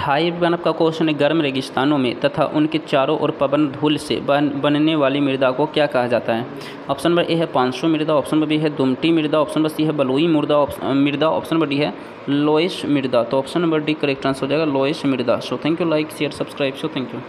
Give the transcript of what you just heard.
High बनप का question है गर्म रेगिस्तानों में, तथा उनके चारों ओर पवन धूल से बन, बनने वाली मृदा को क्या कहा जाता है? ऑप्शन नंबर ए है पाँचसौ मृदा, ऑप्शन नंबर बी है दुमटी मृदा, ऑप्शन नंबर सी है बलुई मृदा मृदा, ऑप्शन नंबर डी है लोइस मृदा। तो option number D correct answer हो जाएगा लोइस मृदा। So thank you like share subscribe so thank you